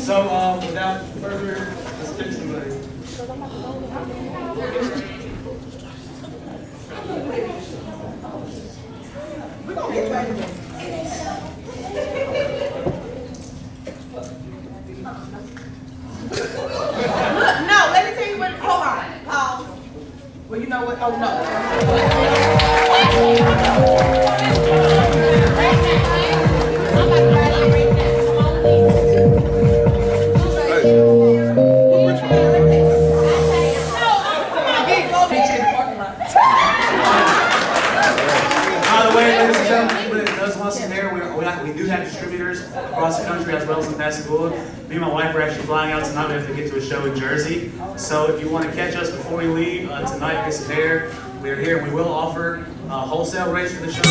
So, uh, without further, let's pick somebody. No, let me tell you what, hold on, pause. Well, you know what, oh, no. Does want some we, we, we do have distributors across the country as well as in Pascagoula. Me and my wife are actually flying out tonight. We have to get to a show in Jersey. So if you want to catch us before we leave uh, tonight, some hair. We're here we will offer uh, wholesale rates for the show.